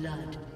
Blood.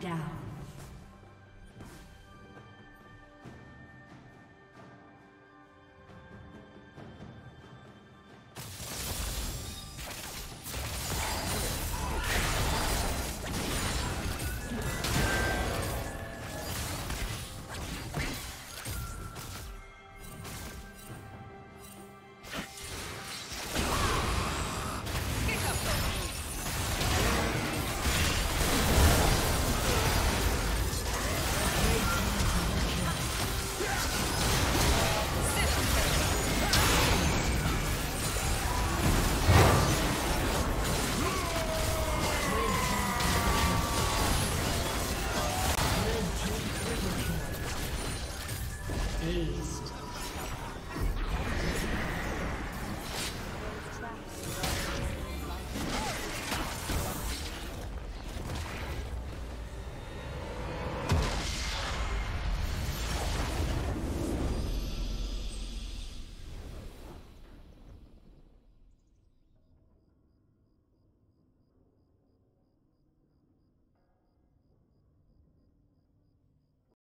Down.